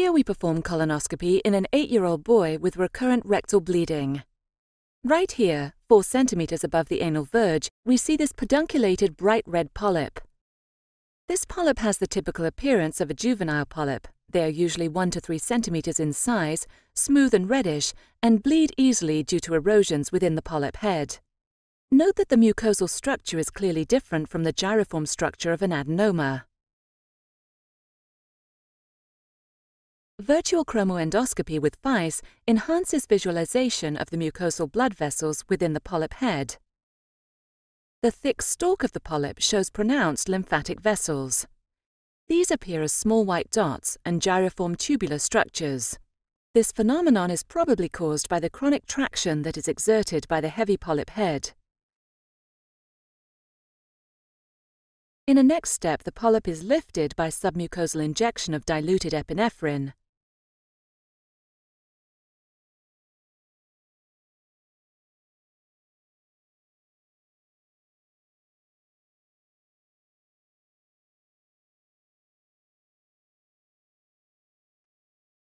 Here we perform colonoscopy in an 8-year-old boy with recurrent rectal bleeding. Right here, 4 centimeters above the anal verge, we see this pedunculated bright red polyp. This polyp has the typical appearance of a juvenile polyp. They are usually 1 to 3 centimeters in size, smooth and reddish, and bleed easily due to erosions within the polyp head. Note that the mucosal structure is clearly different from the gyriform structure of an adenoma. Virtual chromoendoscopy with FICE enhances visualization of the mucosal blood vessels within the polyp head. The thick stalk of the polyp shows pronounced lymphatic vessels. These appear as small white dots and gyriform tubular structures. This phenomenon is probably caused by the chronic traction that is exerted by the heavy polyp head. In a next step, the polyp is lifted by submucosal injection of diluted epinephrine.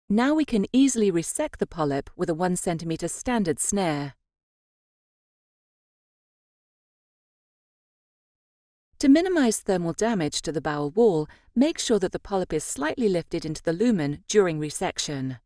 Now we can easily resect the polyp with a 1 cm standard snare. To minimize thermal damage to the bowel wall, make sure that the polyp is slightly lifted into the lumen during resection.